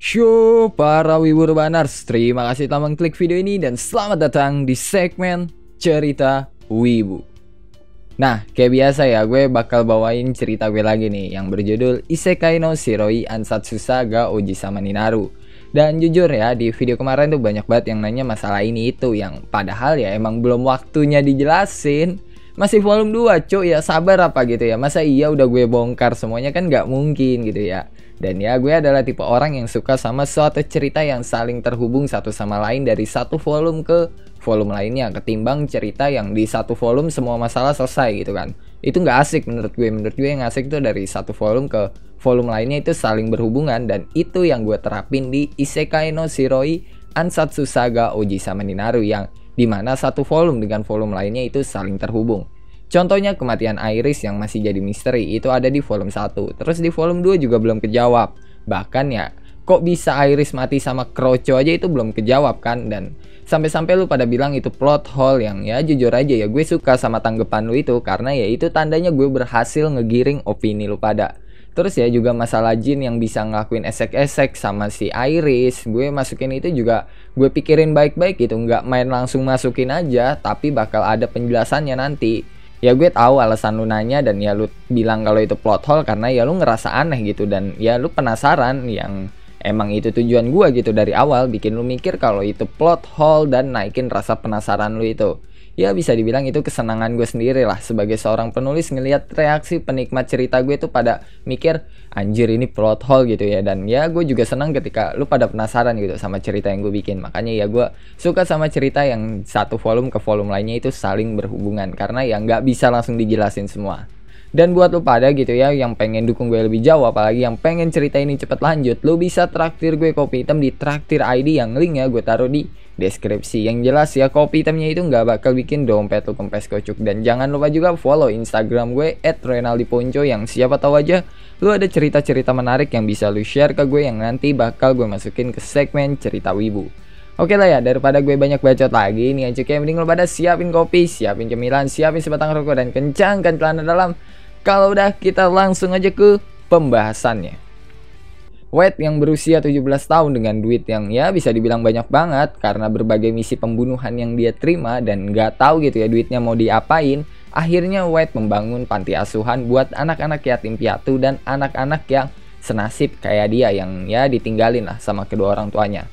Show para wibu urbaners, terima kasih telah mengklik video ini dan selamat datang di segmen cerita wibu. Nah, kayak biasa ya, gue bakal bawain cerita gue lagi nih yang berjudul Isekai no Shiroi Ansatsu Saga Oji sama Ninaru. Dan jujur ya, di video kemarin tuh banyak banget yang nanya masalah ini itu yang padahal ya emang belum waktunya dijelasin. Masih volume 2 cuy ya sabar apa gitu ya Masa iya udah gue bongkar semuanya kan gak mungkin gitu ya dan ya gue adalah tipe orang yang suka sama suatu cerita yang saling terhubung satu sama lain dari satu volume ke volume lainnya ketimbang cerita yang di satu volume semua masalah selesai gitu kan. Itu nggak asik menurut gue. Menurut gue yang asik itu dari satu volume ke volume lainnya itu saling berhubungan dan itu yang gue terapin di Isekai no Shiroi Ansatsu Saga Oji sama Ninaru yang di mana satu volume dengan volume lainnya itu saling terhubung. Contohnya kematian Iris yang masih jadi misteri itu ada di volume 1. Terus di volume 2 juga belum kejawab. Bahkan ya kok bisa Iris mati sama Kroco aja itu belum kejawab kan dan sampai-sampai lu pada bilang itu plot hole yang ya jujur aja ya gue suka sama tanggapan lu itu karena ya itu tandanya gue berhasil ngegiring opini lu pada. Terus ya juga masalah Jin yang bisa ngelakuin esek-esek sama si Iris Gue masukin itu juga gue pikirin baik-baik gitu Nggak main langsung masukin aja Tapi bakal ada penjelasannya nanti ya gue tahu alasan lu nanya dan ya lu bilang kalau itu plot hole karena ya lu ngerasa aneh gitu dan ya lu penasaran yang emang itu tujuan gue gitu dari awal bikin lu mikir kalau itu plot hole dan naikin rasa penasaran lu itu ya bisa dibilang itu kesenangan gue sendiri lah. Sebagai seorang penulis ngelihat reaksi penikmat cerita gue tuh pada mikir anjir ini plot hole gitu ya. Dan ya gue juga senang ketika lu pada penasaran gitu sama cerita yang gue bikin. Makanya ya gue suka sama cerita yang satu volume ke volume lainnya itu saling berhubungan. Karena ya nggak bisa langsung dijelasin semua dan buat lu pada gitu ya yang pengen dukung gue lebih jauh apalagi yang pengen cerita ini cepet lanjut lu bisa traktir gue kopi hitam di traktir ID yang linknya gue taruh di deskripsi. Yang jelas ya kopi hitamnya itu nggak bakal bikin dompet lu kempes kocuk. Dan jangan lupa juga follow instagram gue at Ponco yang siapa tahu aja lu ada cerita-cerita menarik yang bisa lu share ke gue yang nanti bakal gue masukin ke segmen cerita wibu. Oke lah ya, daripada gue banyak bacot lagi, nih aja kayak mending lo pada siapin kopi, siapin cemilan, siapin sebatang rokok, dan kencangkan celana dalam. Kalau udah, kita langsung aja ke pembahasannya. White yang berusia 17 tahun dengan duit yang ya bisa dibilang banyak banget karena berbagai misi pembunuhan yang dia terima dan nggak tahu gitu ya duitnya mau diapain. Akhirnya White membangun panti asuhan buat anak-anak yatim piatu dan anak-anak yang senasib kayak dia yang ya ditinggalin lah sama kedua orang tuanya.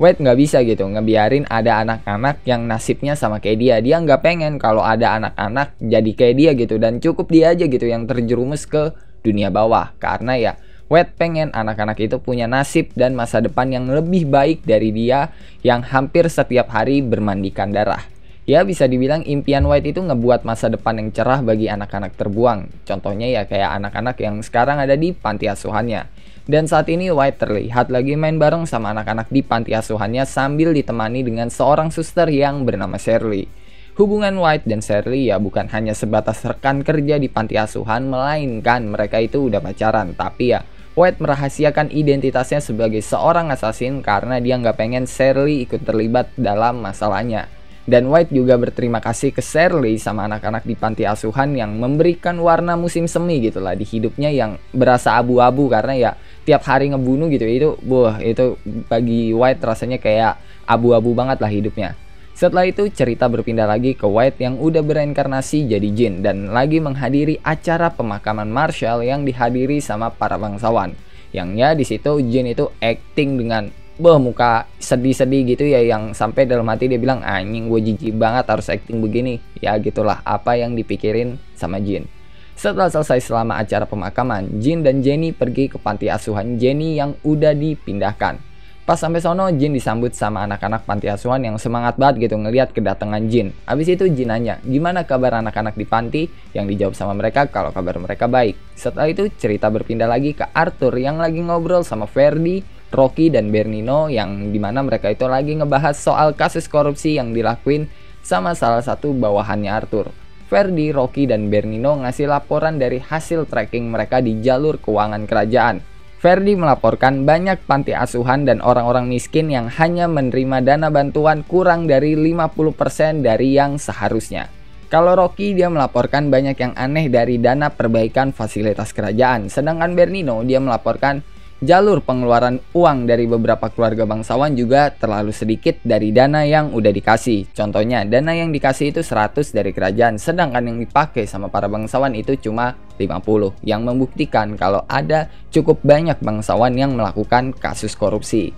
White nggak bisa gitu ngebiarin ada anak-anak yang nasibnya sama kayak dia. Dia nggak pengen kalau ada anak-anak jadi kayak dia gitu dan cukup dia aja gitu yang terjerumus ke dunia bawah karena ya Wet pengen anak-anak itu punya nasib dan masa depan yang lebih baik dari dia yang hampir setiap hari bermandikan darah. Ya bisa dibilang impian White itu ngebuat masa depan yang cerah bagi anak-anak terbuang. Contohnya ya kayak anak-anak yang sekarang ada di panti asuhannya. Dan saat ini White terlihat lagi main bareng sama anak-anak di panti asuhannya sambil ditemani dengan seorang suster yang bernama Shirley. Hubungan White dan Shirley ya bukan hanya sebatas rekan kerja di panti asuhan, melainkan mereka itu udah pacaran. Tapi ya White merahasiakan identitasnya sebagai seorang assassin karena dia nggak pengen Shirley ikut terlibat dalam masalahnya. Dan White juga berterima kasih ke Shirley sama anak-anak di panti asuhan yang memberikan warna musim semi gitu lah di hidupnya yang berasa abu-abu karena ya tiap hari ngebunuh gitu itu, buah itu bagi White rasanya kayak abu-abu banget lah hidupnya. Setelah itu cerita berpindah lagi ke White yang udah bereinkarnasi jadi jin dan lagi menghadiri acara pemakaman Marshall yang dihadiri sama para bangsawan. Yang ya di situ jin itu acting dengan bah muka sedih-sedih gitu ya yang sampai dalam hati dia bilang anjing gue jijik banget harus acting begini. Ya gitulah apa yang dipikirin sama jin. Setelah selesai selama acara pemakaman, Jin dan Jenny pergi ke panti asuhan Jenny yang udah dipindahkan. Pas sampai sono, Jin disambut sama anak-anak panti asuhan yang semangat banget gitu ngelihat kedatangan Jin. Abis itu Jin nanya, gimana kabar anak-anak di panti? Yang dijawab sama mereka kalau kabar mereka baik. Setelah itu cerita berpindah lagi ke Arthur yang lagi ngobrol sama Ferdi, Rocky, dan Bernino yang di mana mereka itu lagi ngebahas soal kasus korupsi yang dilakuin sama salah satu bawahannya Arthur. Ferdi, Rocky, dan Bernino ngasih laporan dari hasil tracking mereka di jalur keuangan kerajaan. Ferdi melaporkan banyak panti asuhan dan orang-orang miskin yang hanya menerima dana bantuan kurang dari 50% dari yang seharusnya. Kalau Rocky dia melaporkan banyak yang aneh dari dana perbaikan fasilitas kerajaan, sedangkan Bernino dia melaporkan jalur pengeluaran uang dari beberapa keluarga bangsawan juga terlalu sedikit dari dana yang udah dikasih. Contohnya, dana yang dikasih itu 100 dari kerajaan, sedangkan yang dipakai sama para bangsawan itu cuma 50, yang membuktikan kalau ada cukup banyak bangsawan yang melakukan kasus korupsi.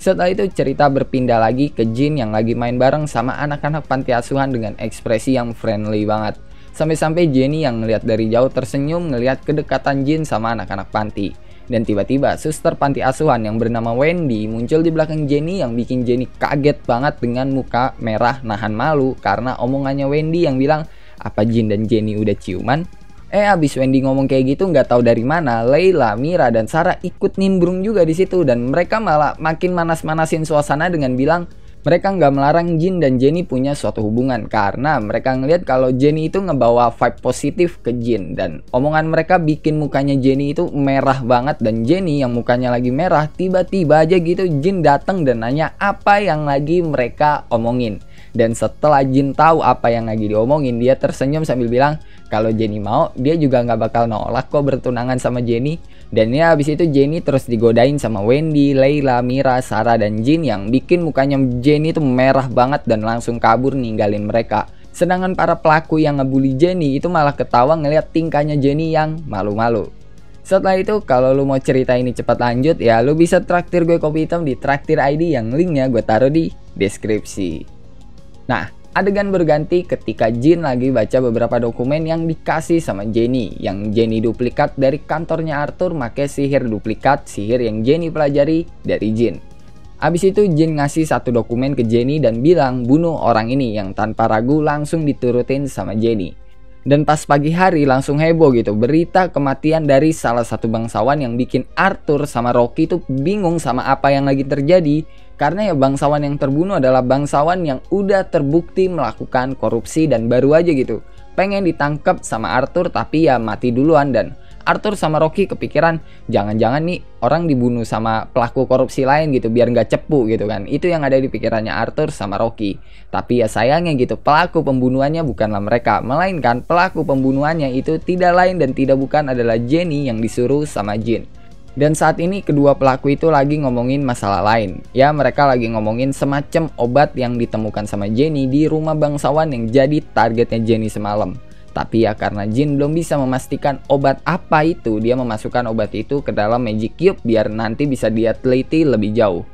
Setelah itu cerita berpindah lagi ke Jin yang lagi main bareng sama anak-anak panti asuhan dengan ekspresi yang friendly banget. Sampai-sampai Jenny yang ngeliat dari jauh tersenyum ngeliat kedekatan Jin sama anak-anak panti. Dan tiba-tiba suster panti asuhan yang bernama Wendy muncul di belakang Jenny yang bikin Jenny kaget banget dengan muka merah nahan malu karena omongannya Wendy yang bilang apa Jin dan Jenny udah ciuman? Eh abis Wendy ngomong kayak gitu nggak tahu dari mana Leila, Mira dan Sarah ikut nimbrung juga di situ dan mereka malah makin manas-manasin suasana dengan bilang mereka nggak melarang Jin dan Jenny punya suatu hubungan karena mereka ngelihat kalau Jenny itu ngebawa vibe positif ke Jin dan omongan mereka bikin mukanya Jenny itu merah banget dan Jenny yang mukanya lagi merah tiba-tiba aja gitu Jin datang dan nanya apa yang lagi mereka omongin dan setelah Jin tahu apa yang lagi diomongin dia tersenyum sambil bilang kalau Jenny mau dia juga nggak bakal nolak kok bertunangan sama Jenny dan ya habis itu Jenny terus digodain sama Wendy, Leila, Mira, Sarah dan Jin yang bikin mukanya Jenny itu merah banget dan langsung kabur ninggalin mereka. Sedangkan para pelaku yang ngebully Jenny itu malah ketawa ngeliat tingkahnya Jenny yang malu-malu. Setelah itu kalau lu mau cerita ini cepat lanjut ya lu bisa traktir gue kopi hitam di traktir ID yang linknya gue taruh di deskripsi. Nah Adegan berganti ketika Jin lagi baca beberapa dokumen yang dikasih sama Jenny. Yang Jenny duplikat dari kantornya Arthur make sihir duplikat sihir yang Jenny pelajari dari Jin. Abis itu Jin ngasih satu dokumen ke Jenny dan bilang bunuh orang ini yang tanpa ragu langsung diturutin sama Jenny. Dan pas pagi hari langsung heboh gitu berita kematian dari salah satu bangsawan yang bikin Arthur sama Rocky tuh bingung sama apa yang lagi terjadi karena ya bangsawan yang terbunuh adalah bangsawan yang udah terbukti melakukan korupsi dan baru aja gitu. Pengen ditangkap sama Arthur tapi ya mati duluan dan Arthur sama Rocky kepikiran jangan-jangan nih orang dibunuh sama pelaku korupsi lain gitu biar nggak cepu gitu kan. Itu yang ada di pikirannya Arthur sama Rocky. Tapi ya sayangnya gitu pelaku pembunuhannya bukanlah mereka. Melainkan pelaku pembunuhannya itu tidak lain dan tidak bukan adalah Jenny yang disuruh sama Jin. Dan saat ini kedua pelaku itu lagi ngomongin masalah lain. Ya mereka lagi ngomongin semacam obat yang ditemukan sama Jenny di rumah bangsawan yang jadi targetnya Jenny semalam. Tapi ya karena Jin belum bisa memastikan obat apa itu, dia memasukkan obat itu ke dalam Magic Cube biar nanti bisa dia teliti lebih jauh.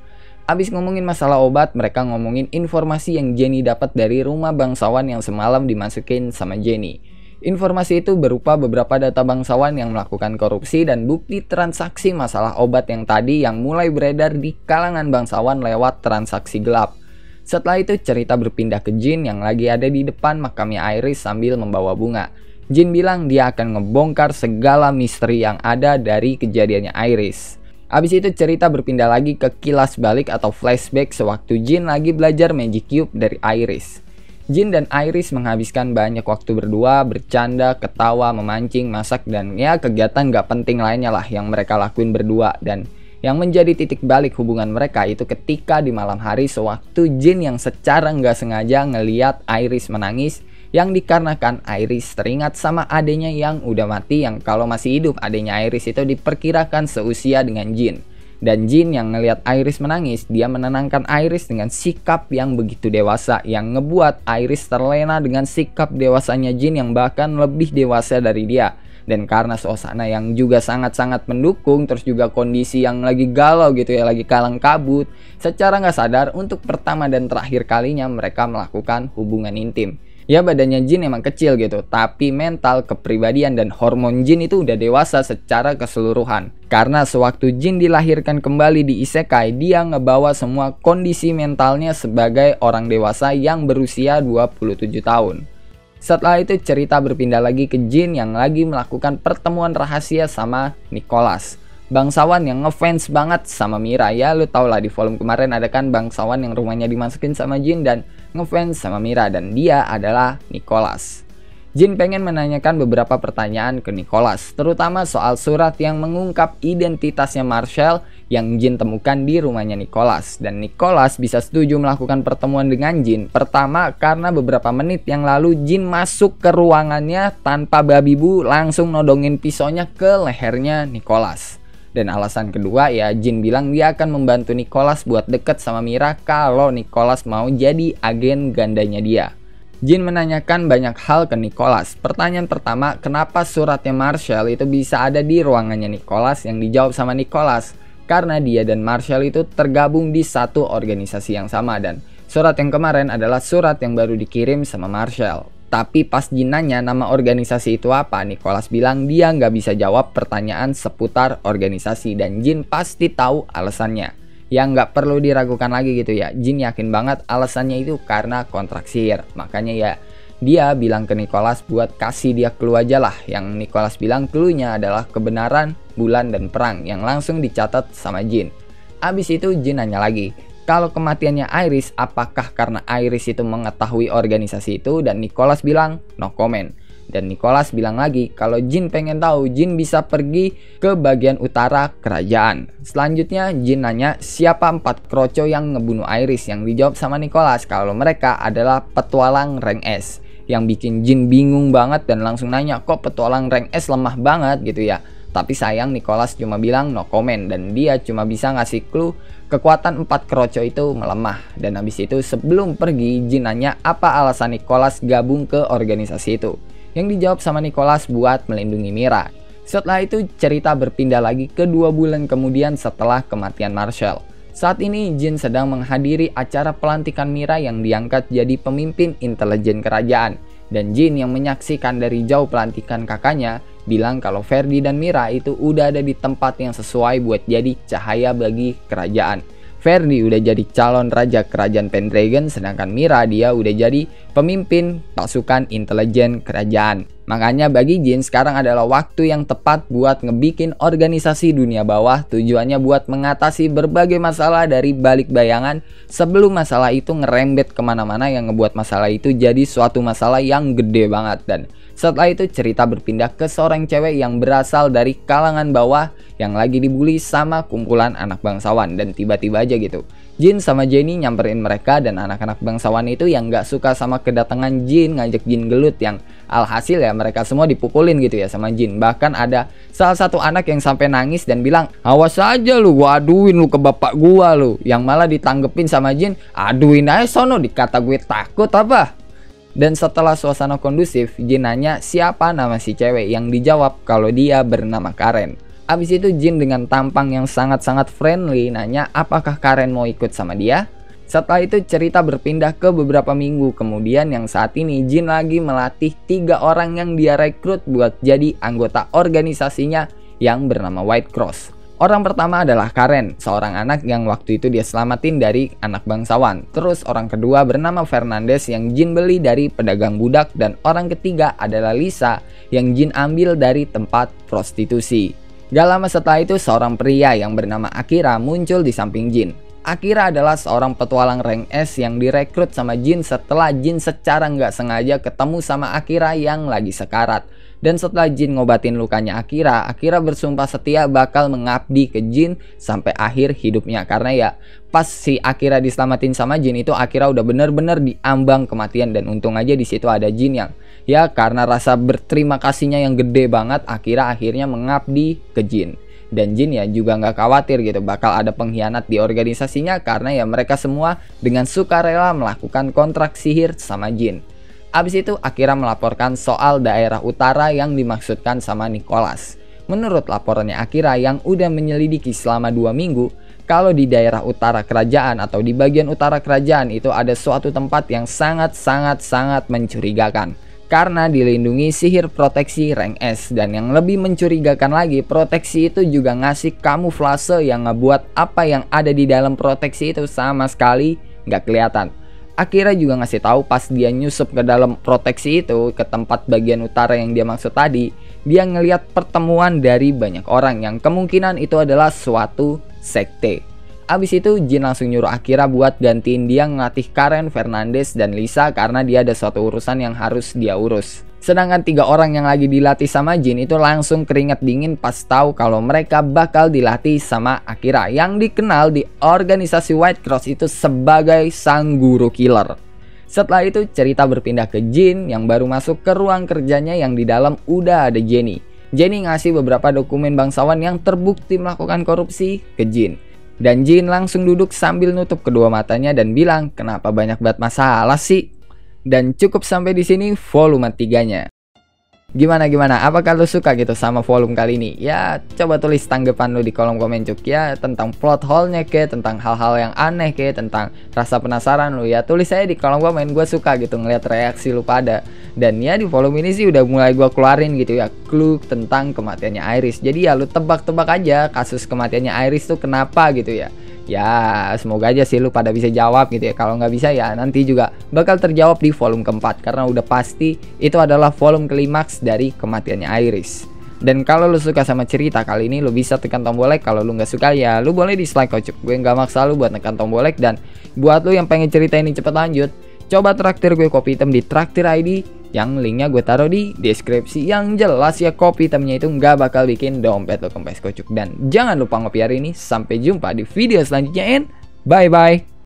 Abis ngomongin masalah obat, mereka ngomongin informasi yang Jenny dapat dari rumah bangsawan yang semalam dimasukin sama Jenny. Informasi itu berupa beberapa data bangsawan yang melakukan korupsi dan bukti transaksi masalah obat yang tadi yang mulai beredar di kalangan bangsawan lewat transaksi gelap. Setelah itu cerita berpindah ke Jin yang lagi ada di depan makamnya Iris sambil membawa bunga. Jin bilang dia akan ngebongkar segala misteri yang ada dari kejadiannya Iris. Abis itu cerita berpindah lagi ke kilas balik atau flashback sewaktu Jin lagi belajar Magic Cube dari Iris. Jin dan Iris menghabiskan banyak waktu berdua, bercanda, ketawa, memancing, masak, dan ya kegiatan gak penting lainnya lah yang mereka lakuin berdua. Dan yang menjadi titik balik hubungan mereka itu ketika di malam hari sewaktu Jin yang secara nggak sengaja ngeliat Iris menangis yang dikarenakan Iris teringat sama adenya yang udah mati yang kalau masih hidup adenya Iris itu diperkirakan seusia dengan Jin. Dan Jin yang ngelihat Iris menangis, dia menenangkan Iris dengan sikap yang begitu dewasa yang ngebuat Iris terlena dengan sikap dewasanya Jin yang bahkan lebih dewasa dari dia. Dan karena suasana yang juga sangat-sangat mendukung, terus juga kondisi yang lagi galau gitu ya, lagi kalang kabut, secara nggak sadar untuk pertama dan terakhir kalinya mereka melakukan hubungan intim. Ya badannya Jin emang kecil gitu, tapi mental, kepribadian, dan hormon Jin itu udah dewasa secara keseluruhan. Karena sewaktu Jin dilahirkan kembali di Isekai, dia ngebawa semua kondisi mentalnya sebagai orang dewasa yang berusia 27 tahun. Setelah itu cerita berpindah lagi ke Jin yang lagi melakukan pertemuan rahasia sama Nicholas. Bangsawan yang ngefans banget sama Mira. Ya lu tau lah di volume kemarin ada kan bangsawan yang rumahnya dimasukin sama Jin dan ngefans sama Mira. Dan dia adalah Nicholas. Jin pengen menanyakan beberapa pertanyaan ke Nicholas, terutama soal surat yang mengungkap identitasnya Marshall yang Jin temukan di rumahnya Nicholas. Dan Nicholas bisa setuju melakukan pertemuan dengan Jin. Pertama, karena beberapa menit yang lalu Jin masuk ke ruangannya tanpa babi bu langsung nodongin pisaunya ke lehernya Nicholas. Dan alasan kedua ya Jin bilang dia akan membantu Nicholas buat deket sama Mira kalau Nicholas mau jadi agen gandanya dia. Jin menanyakan banyak hal ke Nicholas. Pertanyaan pertama, kenapa suratnya Marshall itu bisa ada di ruangannya Nicholas yang dijawab sama Nicholas? Karena dia dan Marshall itu tergabung di satu organisasi yang sama dan surat yang kemarin adalah surat yang baru dikirim sama Marshall. Tapi pas Jin nanya nama organisasi itu apa, Nicholas bilang dia nggak bisa jawab pertanyaan seputar organisasi dan Jin pasti tahu alasannya. Yang nggak perlu diragukan lagi gitu ya, Jin yakin banget alasannya itu karena kontrak sihir. Makanya ya dia bilang ke Nicholas buat kasih dia clue aja lah. Yang Nicholas bilang clue-nya adalah kebenaran, bulan, dan perang yang langsung dicatat sama Jin. Abis itu Jin nanya lagi, kalau kematiannya Iris, apakah karena Iris itu mengetahui organisasi itu? Dan Nicholas bilang, no comment. Dan Nicholas bilang lagi, kalau Jin pengen tahu, Jin bisa pergi ke bagian utara kerajaan. Selanjutnya, Jin nanya siapa empat kroco yang ngebunuh Iris yang dijawab sama Nicholas kalau mereka adalah petualang rank S. Yang bikin Jin bingung banget dan langsung nanya, kok petualang rank S lemah banget gitu ya. Tapi sayang Nicholas cuma bilang no comment dan dia cuma bisa ngasih clue kekuatan empat kroco itu melemah. Dan habis itu sebelum pergi Jin nanya apa alasan Nicholas gabung ke organisasi itu. Yang dijawab sama Nicholas buat melindungi Mira. Setelah itu cerita berpindah lagi ke dua bulan kemudian setelah kematian Marshall. Saat ini Jin sedang menghadiri acara pelantikan Mira yang diangkat jadi pemimpin intelijen kerajaan. Dan Jin yang menyaksikan dari jauh pelantikan kakaknya bilang kalau Ferdi dan Mira itu udah ada di tempat yang sesuai buat jadi cahaya bagi kerajaan. Ferdi udah jadi calon raja kerajaan Pendragon sedangkan Mira dia udah jadi pemimpin pasukan intelijen kerajaan. Makanya bagi Jin sekarang adalah waktu yang tepat buat ngebikin organisasi dunia bawah tujuannya buat mengatasi berbagai masalah dari balik bayangan sebelum masalah itu ngerembet ke mana-mana yang ngebuat masalah itu jadi suatu masalah yang gede banget dan setelah itu cerita berpindah ke seorang cewek yang berasal dari kalangan bawah yang lagi dibully sama kumpulan anak bangsawan dan tiba-tiba aja gitu. Jin sama Jenny nyamperin mereka dan anak-anak bangsawan itu yang gak suka sama kedatangan Jin ngajak Jin gelut yang alhasil ya mereka semua dipukulin gitu ya sama Jin. Bahkan ada salah satu anak yang sampai nangis dan bilang awas aja lu gua aduin lu ke bapak gua lu. Yang malah ditanggepin sama Jin aduin aja sono dikata gue takut apa. Dan setelah suasana kondusif, Jin nanya siapa nama si cewek yang dijawab kalau dia bernama Karen. Abis itu Jin dengan tampang yang sangat-sangat friendly nanya apakah Karen mau ikut sama dia. Setelah itu cerita berpindah ke beberapa minggu kemudian yang saat ini Jin lagi melatih tiga orang yang dia rekrut buat jadi anggota organisasinya yang bernama White Cross. Orang pertama adalah Karen, seorang anak yang waktu itu dia selamatin dari anak bangsawan. Terus orang kedua bernama Fernandez yang Jin beli dari pedagang budak dan orang ketiga adalah Lisa yang Jin ambil dari tempat prostitusi. Gak lama setelah itu seorang pria yang bernama Akira muncul di samping Jin. Akira adalah seorang petualang rank S yang direkrut sama Jin setelah Jin secara nggak sengaja ketemu sama Akira yang lagi sekarat. Dan setelah Jin ngobatin lukanya Akira, Akira bersumpah setia bakal mengabdi ke Jin sampai akhir hidupnya. Karena ya pas si Akira diselamatin sama Jin itu Akira udah bener-bener diambang kematian dan untung aja di situ ada Jin yang ya karena rasa berterima kasihnya yang gede banget Akira akhirnya mengabdi ke Jin dan Jin ya juga nggak khawatir gitu bakal ada pengkhianat di organisasinya karena ya mereka semua dengan sukarela melakukan kontrak sihir sama Jin. Abis itu Akira melaporkan soal daerah utara yang dimaksudkan sama Nicholas. Menurut laporannya Akira yang udah menyelidiki selama dua minggu, kalau di daerah utara kerajaan atau di bagian utara kerajaan itu ada suatu tempat yang sangat-sangat-sangat mencurigakan. Karena dilindungi sihir proteksi rank S dan yang lebih mencurigakan lagi proteksi itu juga ngasih kamuflase yang ngebuat apa yang ada di dalam proteksi itu sama sekali nggak kelihatan. Akira juga ngasih tahu pas dia nyusup ke dalam proteksi itu ke tempat bagian utara yang dia maksud tadi, dia ngelihat pertemuan dari banyak orang yang kemungkinan itu adalah suatu sekte. Abis itu Jin langsung nyuruh Akira buat gantiin dia ngelatih Karen, Fernandez, dan Lisa karena dia ada suatu urusan yang harus dia urus. Sedangkan tiga orang yang lagi dilatih sama Jin itu langsung keringat dingin pas tahu kalau mereka bakal dilatih sama Akira yang dikenal di organisasi White Cross itu sebagai sang guru killer. Setelah itu cerita berpindah ke Jin yang baru masuk ke ruang kerjanya yang di dalam udah ada Jenny. Jenny ngasih beberapa dokumen bangsawan yang terbukti melakukan korupsi ke Jin. Dan Jin langsung duduk sambil nutup kedua matanya dan bilang, "Kenapa banyak banget masalah sih?" Dan cukup sampai di sini volume 3-nya. Gimana gimana? Apakah lo suka gitu sama volume kali ini? Ya coba tulis tanggapan lo di kolom komen cuk ya tentang plot hole-nya ke, tentang hal-hal yang aneh ke, tentang rasa penasaran lo ya tulis saya di kolom komen gue suka gitu ngeliat reaksi lo pada. Dan ya di volume ini sih udah mulai gue keluarin gitu ya clue tentang kematiannya Iris. Jadi ya lo tebak-tebak aja kasus kematiannya Iris tuh kenapa gitu ya ya semoga aja sih lu pada bisa jawab gitu ya. Kalau nggak bisa ya nanti juga bakal terjawab di volume keempat. Karena udah pasti itu adalah volume klimaks dari kematiannya Iris. Dan kalau lu suka sama cerita kali ini lu bisa tekan tombol like. Kalau lu nggak suka ya lu boleh dislike kocok. Gue nggak maksa lu buat tekan tombol like. Dan buat lu yang pengen cerita ini cepet lanjut coba traktir gue kopi hitam di traktir ID yang linknya gue taruh di deskripsi. Yang jelas ya kopi hitamnya itu nggak bakal bikin dompet lo kempes kocok. Dan jangan lupa ngopi hari ini. Sampai jumpa di video selanjutnya and bye bye